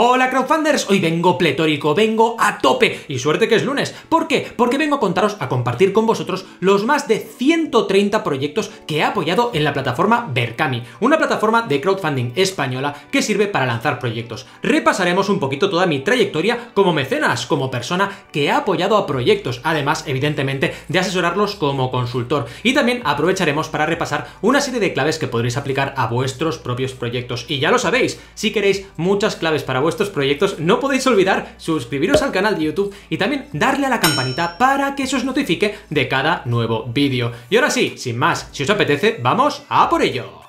Hola crowdfunders, hoy vengo pletórico, vengo a tope y suerte que es lunes. ¿Por qué? Porque vengo a contaros, a compartir con vosotros los más de 130 proyectos que he apoyado en la plataforma Berkami, una plataforma de crowdfunding española que sirve para lanzar proyectos. Repasaremos un poquito toda mi trayectoria como mecenas, como persona que ha apoyado a proyectos, además evidentemente de asesorarlos como consultor. Y también aprovecharemos para repasar una serie de claves que podréis aplicar a vuestros propios proyectos. Y ya lo sabéis, si queréis muchas claves para vuestros proyectos, no podéis olvidar suscribiros al canal de YouTube y también darle a la campanita para que se os notifique de cada nuevo vídeo. Y ahora sí, sin más, si os apetece, vamos a por ello.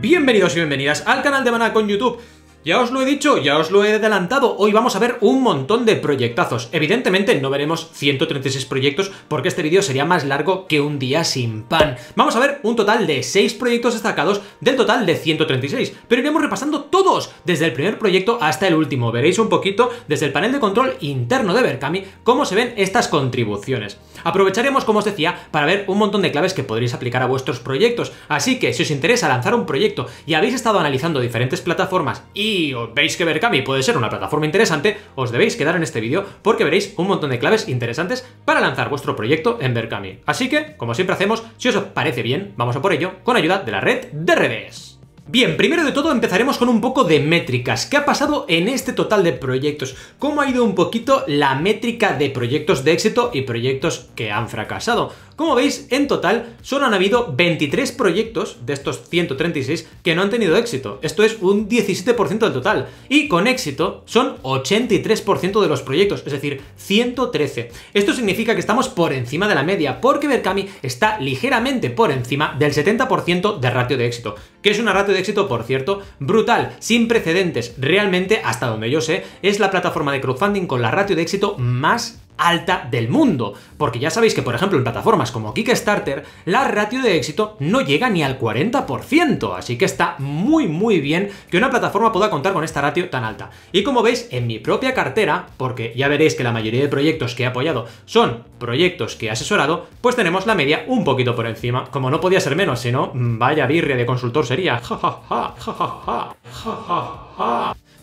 Bienvenidos y bienvenidas al canal de Mana con YouTube. Ya os lo he dicho, ya os lo he adelantado, hoy vamos a ver un montón de proyectazos. Evidentemente no veremos 136 proyectos porque este vídeo sería más largo que un día sin pan. Vamos a ver un total de 6 proyectos destacados del total de 136, pero iremos repasando todos, desde el primer proyecto hasta el último. Veréis un poquito desde el panel de control interno de Berkami cómo se ven estas contribuciones. Aprovecharemos, como os decía, para ver un montón de claves que podréis aplicar a vuestros proyectos, así que si os interesa lanzar un proyecto y habéis estado analizando diferentes plataformas y os veis que Berkami puede ser una plataforma interesante, os debéis quedar en este vídeo porque veréis un montón de claves interesantes para lanzar vuestro proyecto en Berkami. Así que, como siempre hacemos, si os parece bien, vamos a por ello con ayuda de la red de redes. Bien, primero de todo empezaremos con un poco de métricas. ¿Qué ha pasado en este total de proyectos? ¿Cómo ha ido un poquito la métrica de proyectos de éxito y proyectos que han fracasado? Como veis, en total solo han habido 23 proyectos de estos 136 que no han tenido éxito. Esto es un 17% del total. Y con éxito son 83% de los proyectos, es decir, 113. Esto significa que estamos por encima de la media, porque Berkami está ligeramente por encima del 70% de ratio de éxito, que es una ratio de éxito, por cierto, brutal, sin precedentes. Realmente, hasta donde yo sé, es la plataforma de crowdfunding con la ratio de éxito más alta del mundo, porque ya sabéis que por ejemplo en plataformas como Kickstarter la ratio de éxito no llega ni al 40%, así que está muy muy bien que una plataforma pueda contar con esta ratio tan alta. Y como veis en mi propia cartera, porque ya veréis que la mayoría de proyectos que he apoyado son proyectos que he asesorado, pues tenemos la media un poquito por encima, como no podía ser menos, sino vaya birria de consultor sería.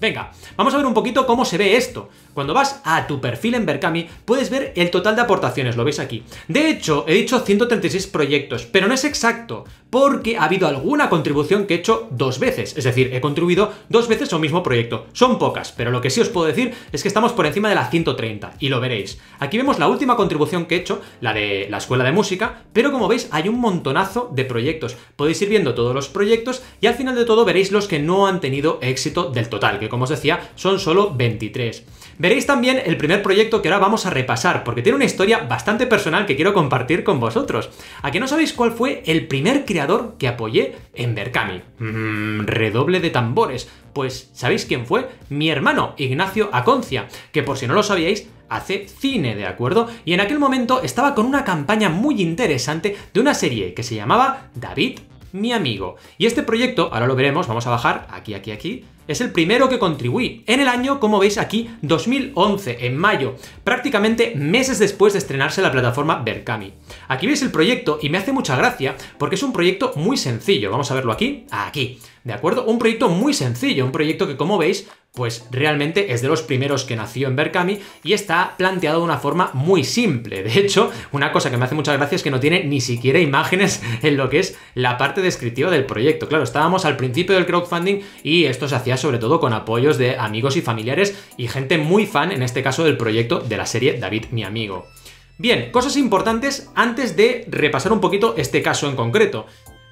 Venga, vamos a ver un poquito cómo se ve esto. Cuando vas a tu perfil en Berkami, puedes ver el total de aportaciones, lo veis aquí. De hecho, he dicho 136 proyectos, pero no es exacto, porque ha habido alguna contribución que he hecho dos veces, es decir, he contribuido dos veces a un mismo proyecto. Son pocas, pero lo que sí os puedo decir es que estamos por encima de la 130, y lo veréis. Aquí vemos la última contribución que he hecho, la de la escuela de música, pero como veis hay un montonazo de proyectos. Podéis ir viendo todos los proyectos y al final de todo veréis los que no han tenido éxito del total, como os decía, son solo 23. Veréis también el primer proyecto que ahora vamos a repasar, porque tiene una historia bastante personal que quiero compartir con vosotros. ¿A que no sabéis cuál fue el primer creador que apoyé en Berkami? Mmm, redoble de tambores. Pues, ¿sabéis quién fue? Mi hermano, Ignacio Aconcia, que por si no lo sabíais, hace cine, ¿de acuerdo? Y en aquel momento estaba con una campaña muy interesante de una serie que se llamaba David, mi amigo. Y este proyecto, ahora lo veremos, vamos a bajar aquí, aquí, aquí, es el primero que contribuí. En el año, como veis aquí, 2011, en mayo, prácticamente meses después de estrenarse la plataforma Berkami. Aquí veis el proyecto y me hace mucha gracia porque es un proyecto muy sencillo. Vamos a verlo aquí, aquí. ¿De acuerdo? Un proyecto muy sencillo, un proyecto que como veis pues realmente es de los primeros que nació en Berkami y está planteado de una forma muy simple. De hecho, una cosa que me hace mucha gracia es que no tiene ni siquiera imágenes en lo que es la parte descriptiva del proyecto. Claro, estábamos al principio del crowdfunding y esto se hacía sobre todo con apoyos de amigos y familiares y gente muy fan, en este caso del proyecto de la serie David, mi amigo. Bien, cosas importantes antes de repasar un poquito este caso en concreto.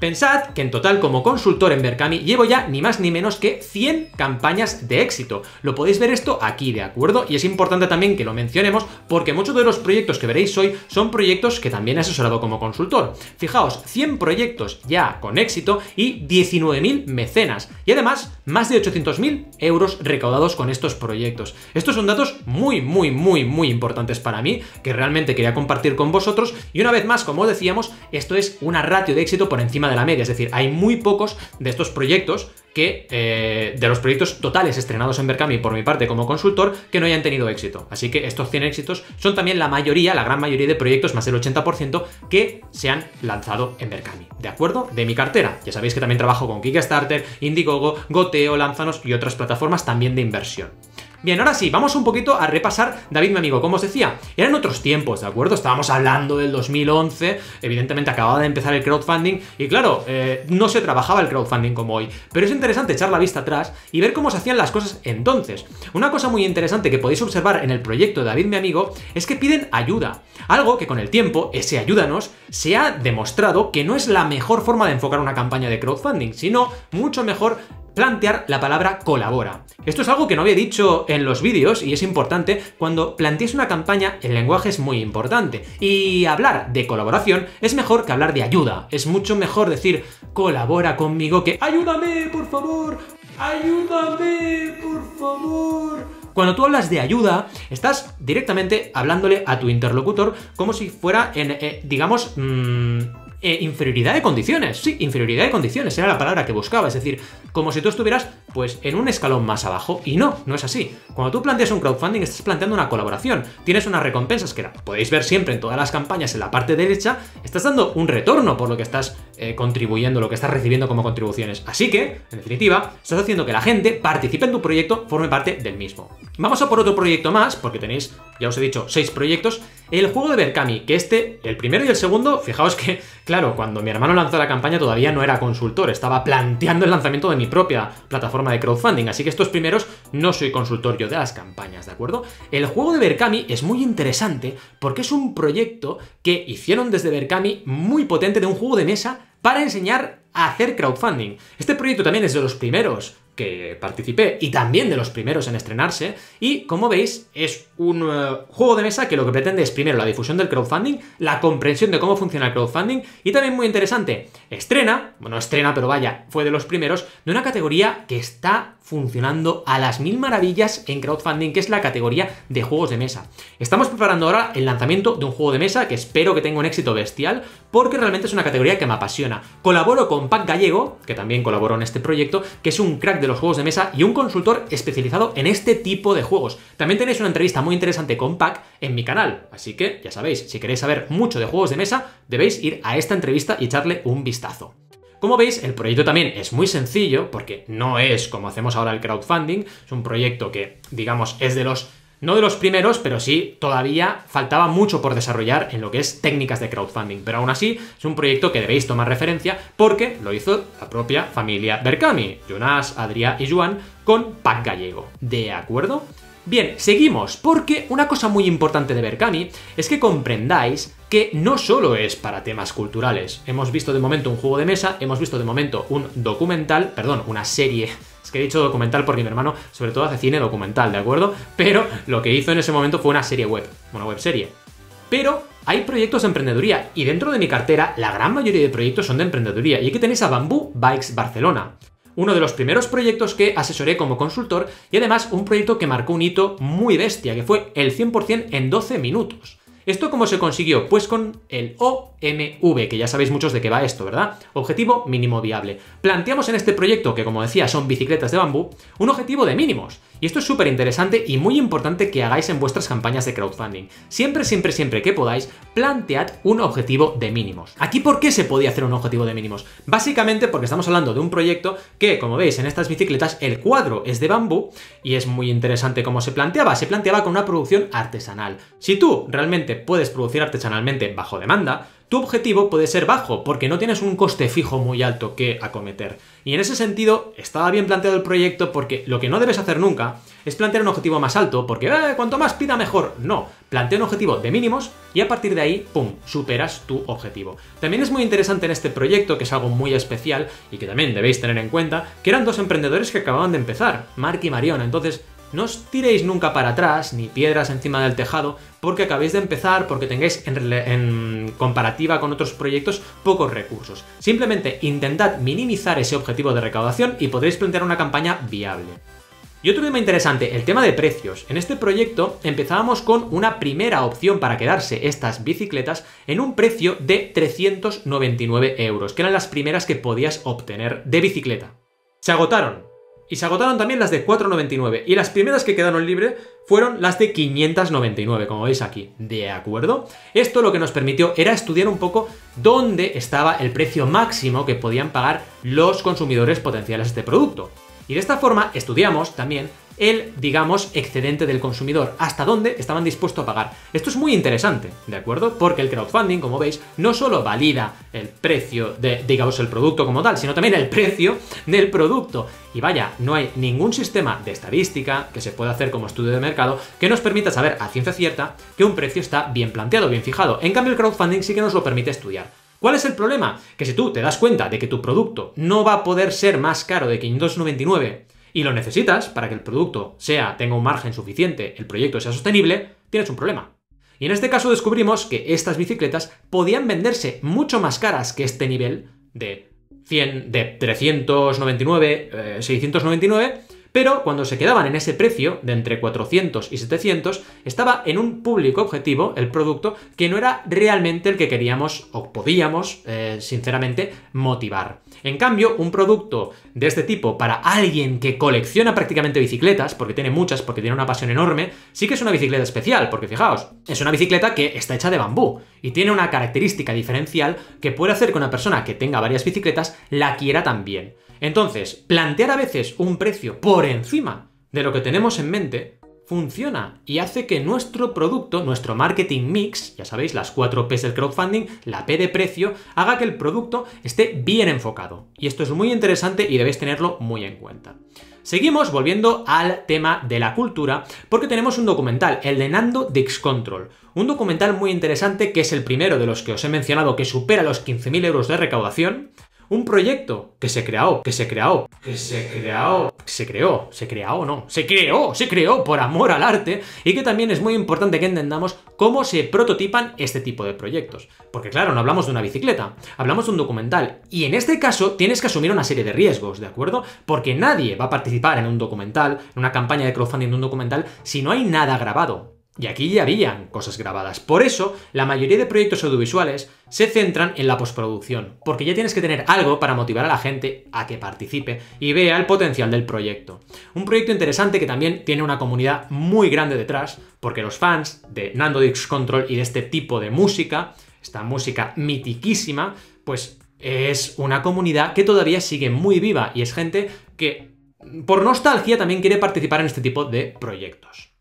Pensad que en total como consultor en Berkami llevo ya ni más ni menos que 100 campañas de éxito. Lo podéis ver esto aquí, ¿de acuerdo? Y es importante también que lo mencionemos porque muchos de los proyectos que veréis hoy son proyectos que también he asesorado como consultor. Fijaos, 100 proyectos ya con éxito y 19.000 mecenas. Y además, más de 800.000 euros recaudados con estos proyectos. Estos son datos muy, muy, muy, muy importantes para mí, que realmente quería compartir con vosotros. Y una vez más, como decíamos, esto es una ratio de éxito por encima de la media, es decir, hay muy pocos de estos proyectos que eh, de los proyectos totales estrenados en Berkami por mi parte como consultor que no hayan tenido éxito. Así que estos 100 éxitos son también la mayoría, la gran mayoría de proyectos, más del 80%, que se han lanzado en Berkami. ¿De acuerdo? De mi cartera. Ya sabéis que también trabajo con Kickstarter, Indiegogo, Goteo, Lanzanos y otras plataformas también de inversión. Bien, ahora sí, vamos un poquito a repasar, David, mi amigo, como os decía, eran otros tiempos, ¿de acuerdo? Estábamos hablando del 2011, evidentemente acababa de empezar el crowdfunding, y claro, eh, no se trabajaba el crowdfunding como hoy, pero es interesante echar la vista atrás y ver cómo se hacían las cosas entonces. Una cosa muy interesante que podéis observar en el proyecto de David, mi amigo, es que piden ayuda, algo que con el tiempo, ese ayúdanos, se ha demostrado que no es la mejor forma de enfocar una campaña de crowdfunding, sino mucho mejor plantear la palabra colabora. Esto es algo que no había dicho en los vídeos y es importante. Cuando plantees una campaña, el lenguaje es muy importante. Y hablar de colaboración es mejor que hablar de ayuda. Es mucho mejor decir colabora conmigo que ayúdame, por favor, ayúdame, por favor. Cuando tú hablas de ayuda, estás directamente hablándole a tu interlocutor como si fuera en, eh, digamos, mmm, eh, inferioridad de condiciones. Sí, inferioridad de condiciones era la palabra que buscaba. Es decir, como si tú estuvieras, pues, en un escalón más abajo. Y no, no es así. Cuando tú planteas un crowdfunding, estás planteando una colaboración. Tienes unas recompensas que la podéis ver siempre en todas las campañas en la parte derecha. Estás dando un retorno por lo que estás eh, contribuyendo, lo que estás recibiendo como contribuciones. Así que, en definitiva, estás haciendo que la gente participe en tu proyecto, forme parte del mismo. Vamos a por otro proyecto más, porque tenéis, ya os he dicho, seis proyectos. El juego de Berkami, que este, el primero y el segundo, fijaos que, claro, cuando mi hermano lanzó la campaña todavía no era consultor, estaba planteando el lanzamiento de mi propia plataforma de crowdfunding, así que estos primeros no soy consultor yo de las campañas, ¿de acuerdo? El juego de Berkami es muy interesante porque es un proyecto que hicieron desde Berkami muy potente de un juego de mesa para enseñar a hacer crowdfunding. Este proyecto también es de los primeros que participé y también de los primeros en estrenarse. Y como veis, es un eh, juego de mesa que lo que pretende es primero la difusión del crowdfunding, la comprensión de cómo funciona el crowdfunding y también muy interesante, estrena, bueno, estrena, pero vaya, fue de los primeros, de una categoría que está funcionando a las mil maravillas en crowdfunding, que es la categoría de juegos de mesa. Estamos preparando ahora el lanzamiento de un juego de mesa que espero que tenga un éxito bestial, porque realmente es una categoría que me apasiona. Colaboro con Pac Gallego, que también colaboró en este proyecto, que es un crack de los juegos de mesa y un consultor especializado en este tipo de juegos. También tenéis una entrevista muy interesante con Pac en mi canal, así que ya sabéis, si queréis saber mucho de juegos de mesa, debéis ir a esta entrevista y echarle un vistazo. Como veis, el proyecto también es muy sencillo, porque no es como hacemos ahora el crowdfunding, es un proyecto que, digamos, es de los no de los primeros, pero sí todavía faltaba mucho por desarrollar en lo que es técnicas de crowdfunding. Pero aún así es un proyecto que debéis tomar referencia porque lo hizo la propia familia Berkami, Jonas, Adrià y Juan, con Pac Gallego. ¿De acuerdo? Bien, seguimos, porque una cosa muy importante de Berkami es que comprendáis que no solo es para temas culturales. Hemos visto de momento un juego de mesa, hemos visto de momento un documental, perdón, una serie es que he dicho documental porque mi hermano sobre todo hace cine documental, ¿de acuerdo? Pero lo que hizo en ese momento fue una serie web, una web serie. Pero hay proyectos de emprendeduría y dentro de mi cartera la gran mayoría de proyectos son de emprendeduría y aquí tenéis a Bamboo Bikes Barcelona uno de los primeros proyectos que asesoré como consultor y además un proyecto que marcó un hito muy bestia, que fue el 100% en 12 minutos. ¿Esto cómo se consiguió? Pues con el OMV, que ya sabéis muchos de qué va esto, ¿verdad? Objetivo mínimo viable. Planteamos en este proyecto, que como decía son bicicletas de bambú, un objetivo de mínimos. Y esto es súper interesante y muy importante que hagáis en vuestras campañas de crowdfunding. Siempre, siempre, siempre que podáis, plantead un objetivo de mínimos. ¿Aquí por qué se podía hacer un objetivo de mínimos? Básicamente porque estamos hablando de un proyecto que, como veis en estas bicicletas, el cuadro es de bambú y es muy interesante cómo se planteaba. Se planteaba con una producción artesanal. Si tú realmente puedes producir artesanalmente bajo demanda, tu objetivo puede ser bajo porque no tienes un coste fijo muy alto que acometer. Y en ese sentido estaba bien planteado el proyecto porque lo que no debes hacer nunca es plantear un objetivo más alto porque eh, cuanto más pida mejor. No, plantea un objetivo de mínimos y a partir de ahí, ¡pum!, superas tu objetivo. También es muy interesante en este proyecto, que es algo muy especial y que también debéis tener en cuenta, que eran dos emprendedores que acababan de empezar, Mark y Mariona. Entonces, no os tiréis nunca para atrás, ni piedras encima del tejado, porque acabéis de empezar, porque tengáis en, comparativa con otros proyectos pocos recursos. Simplemente intentad minimizar ese objetivo de recaudación y podréis plantear una campaña viable. Y otro tema interesante, el tema de precios. En este proyecto empezábamos con una primera opción para quedarse estas bicicletas en un precio de 399 euros, que eran las primeras que podías obtener de bicicleta. Se agotaron. Y se agotaron también las de 4,99. Y las primeras que quedaron libres fueron las de 599, como veis aquí. ¿De acuerdo? Esto lo que nos permitió era estudiar un poco dónde estaba el precio máximo que podían pagar los consumidores potenciales de este producto. Y de esta forma estudiamos también el, digamos, excedente del consumidor, hasta dónde estaban dispuestos a pagar. Esto es muy interesante, ¿de acuerdo? Porque el crowdfunding, como veis, no solo valida el precio de, digamos, el producto como tal, sino también el precio del producto. Y vaya, no hay ningún sistema de estadística que se pueda hacer como estudio de mercado que nos permita saber a ciencia cierta que un precio está bien planteado, bien fijado. En cambio, el crowdfunding sí que nos lo permite estudiar. ¿Cuál es el problema? Que si tú te das cuenta de que tu producto no va a poder ser más caro de 599 y lo necesitas para que el producto sea, tenga un margen suficiente, el proyecto sea sostenible, tienes un problema. Y en este caso descubrimos que estas bicicletas podían venderse mucho más caras que este nivel de 100, de 399, 699, eh, pero cuando se quedaban en ese precio de entre 400 y 700, estaba en un público objetivo, el producto, que no era realmente el que queríamos o podíamos, eh, sinceramente, motivar. En cambio, un producto de este tipo para alguien que colecciona prácticamente bicicletas, porque tiene muchas, porque tiene una pasión enorme, sí que es una bicicleta especial, porque fijaos, es una bicicleta que está hecha de bambú y tiene una característica diferencial que puede hacer que una persona que tenga varias bicicletas la quiera también. Entonces, plantear a veces un precio por encima de lo que tenemos en mente funciona y hace que nuestro producto, nuestro marketing mix, ya sabéis, las cuatro P's del crowdfunding, la P de precio, haga que el producto esté bien enfocado. Y esto es muy interesante y debéis tenerlo muy en cuenta. Seguimos volviendo al tema de la cultura, porque tenemos un documental, el de Nando Dix Control. Un documental muy interesante que es el primero de los que os he mencionado que supera los 15.000 euros de recaudación. Un proyecto que se creó, que se creó, que se creó, se creó, se creó, no, se creó, se creó por amor al arte y que también es muy importante que entendamos cómo se prototipan este tipo de proyectos. Porque claro, no hablamos de una bicicleta, hablamos de un documental y en este caso tienes que asumir una serie de riesgos, ¿de acuerdo? Porque nadie va a participar en un documental, en una campaña de crowdfunding de un documental, si no hay nada grabado. Y aquí ya habían cosas grabadas. Por eso, la mayoría de proyectos audiovisuales se centran en la postproducción, porque ya tienes que tener algo para motivar a la gente a que participe y vea el potencial del proyecto. Un proyecto interesante que también tiene una comunidad muy grande detrás, porque los fans de Nando Dix Control y de este tipo de música, esta música mitiquísima, pues es una comunidad que todavía sigue muy viva y es gente que por nostalgia también quiere participar en este tipo de proyectos.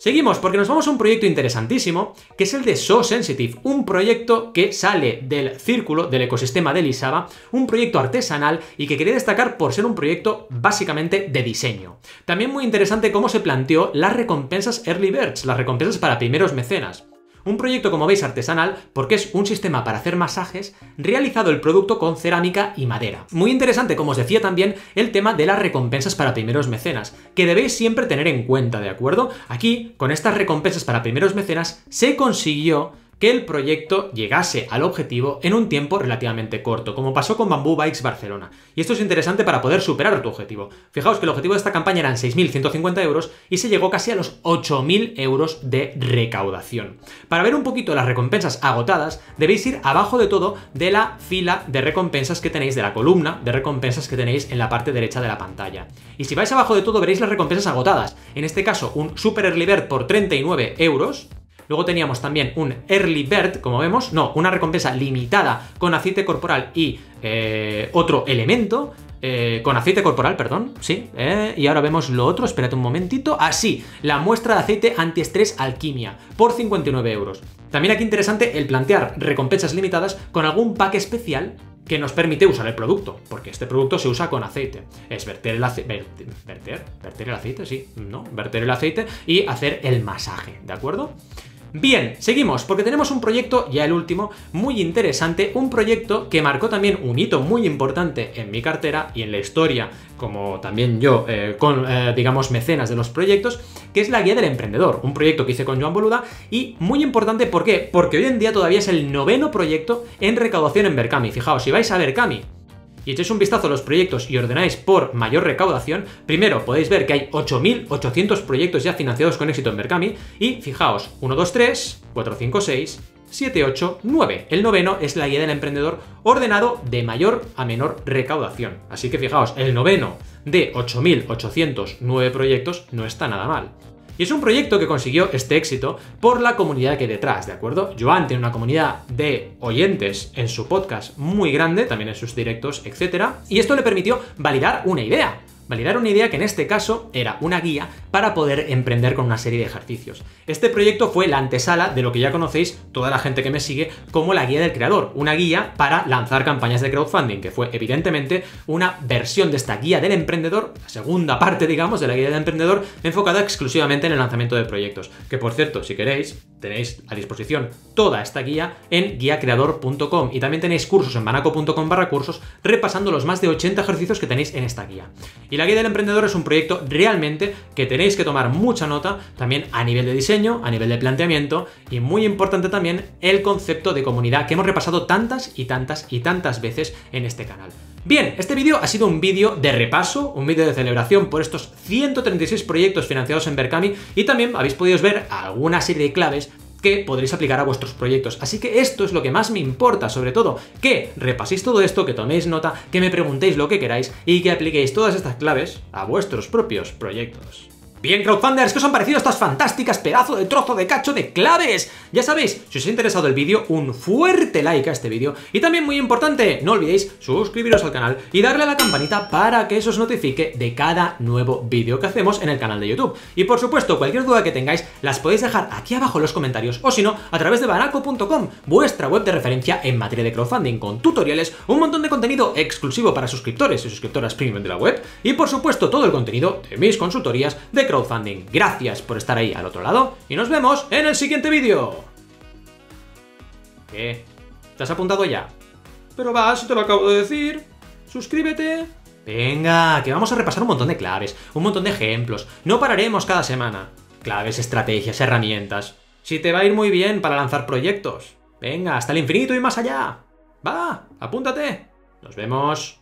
Seguimos porque nos vamos a un proyecto interesantísimo, que es el de So Sensitive, un proyecto que sale del círculo del ecosistema de Lisaba, un proyecto artesanal y que quería destacar por ser un proyecto básicamente de diseño. También muy interesante cómo se planteó las recompensas Early Birds, las recompensas para primeros mecenas. Un proyecto, como veis, artesanal, porque es un sistema para hacer masajes realizado el producto con cerámica y madera. Muy interesante, como os decía también, el tema de las recompensas para primeros mecenas, que debéis siempre tener en cuenta, ¿de acuerdo? Aquí, con estas recompensas para primeros mecenas, se consiguió que el proyecto llegase al objetivo en un tiempo relativamente corto, como pasó con Bamboo Bikes Barcelona. Y esto es interesante para poder superar tu objetivo. Fijaos que el objetivo de esta campaña eran 6.150 euros y se llegó casi a los 8.000 euros de recaudación. Para ver un poquito las recompensas agotadas, debéis ir abajo de todo de la fila de recompensas que tenéis, de la columna de recompensas que tenéis en la parte derecha de la pantalla. Y si vais abajo de todo veréis las recompensas agotadas. En este caso, un Super Early Bird por 39 euros, Luego teníamos también un Early Bird, como vemos, no, una recompensa limitada con aceite corporal y eh, otro elemento. Eh, con aceite corporal, perdón, sí. Eh, y ahora vemos lo otro, espérate un momentito. Así, ah, la muestra de aceite antiestrés alquimia, por 59 euros. También aquí interesante el plantear recompensas limitadas con algún pack especial que nos permite usar el producto, porque este producto se usa con aceite. Es verter el aceite, verter, verter el aceite, sí, no, verter el aceite y hacer el masaje, ¿de acuerdo? Bien, seguimos, porque tenemos un proyecto, ya el último, muy interesante, un proyecto que marcó también un hito muy importante en mi cartera y en la historia, como también yo, eh, con, eh, digamos, mecenas de los proyectos, que es la Guía del Emprendedor, un proyecto que hice con Joan Boluda y muy importante, ¿por qué? Porque hoy en día todavía es el noveno proyecto en recaudación en Berkami. Fijaos, si vais a Berkami y echéis un vistazo a los proyectos y ordenáis por mayor recaudación, primero podéis ver que hay 8.800 proyectos ya financiados con éxito en Berkami y fijaos, 1, 2, 3, 4, 5, 6, 7, 8, 9. El noveno es la guía del emprendedor ordenado de mayor a menor recaudación. Así que fijaos, el noveno de 8.809 proyectos no está nada mal. Y es un proyecto que consiguió este éxito por la comunidad que hay detrás, ¿de acuerdo? Joan tiene una comunidad de oyentes en su podcast muy grande, también en sus directos, etc. Y esto le permitió validar una idea validar una idea que en este caso era una guía para poder emprender con una serie de ejercicios. Este proyecto fue la antesala de lo que ya conocéis toda la gente que me sigue como la guía del creador, una guía para lanzar campañas de crowdfunding, que fue evidentemente una versión de esta guía del emprendedor, la segunda parte digamos de la guía del emprendedor, enfocada exclusivamente en el lanzamiento de proyectos, que por cierto, si queréis, tenéis a disposición toda esta guía en guiacreador.com y también tenéis cursos en banaco.com barra cursos repasando los más de 80 ejercicios que tenéis en esta guía. La guía del emprendedor es un proyecto realmente que tenéis que tomar mucha nota también a nivel de diseño, a nivel de planteamiento y muy importante también el concepto de comunidad que hemos repasado tantas y tantas y tantas veces en este canal. Bien, este vídeo ha sido un vídeo de repaso, un vídeo de celebración por estos 136 proyectos financiados en Berkami y también habéis podido ver alguna serie de claves que podréis aplicar a vuestros proyectos. Así que esto es lo que más me importa, sobre todo, que repaséis todo esto, que toméis nota, que me preguntéis lo que queráis y que apliquéis todas estas claves a vuestros propios proyectos. Bien, crowdfunders, ¿qué os han parecido estas fantásticas pedazo de trozo de cacho de claves? Ya sabéis, si os ha interesado el vídeo, un fuerte like a este vídeo. Y también muy importante, no olvidéis suscribiros al canal y darle a la campanita para que eso os notifique de cada nuevo vídeo que hacemos en el canal de YouTube. Y por supuesto, cualquier duda que tengáis, las podéis dejar aquí abajo en los comentarios, o si no, a través de banaco.com, vuestra web de referencia en materia de crowdfunding, con tutoriales, un montón de contenido exclusivo para suscriptores y suscriptoras premium de la web, y por supuesto todo el contenido de mis consultorías de crowdfunding. Gracias por estar ahí al otro lado y nos vemos en el siguiente vídeo. ¿Qué? ¿Te has apuntado ya? Pero vas, te lo acabo de decir. Suscríbete. Venga, que vamos a repasar un montón de claves, un montón de ejemplos. No pararemos cada semana. Claves, estrategias, herramientas. Si te va a ir muy bien para lanzar proyectos. Venga, hasta el infinito y más allá. Va, apúntate. Nos vemos.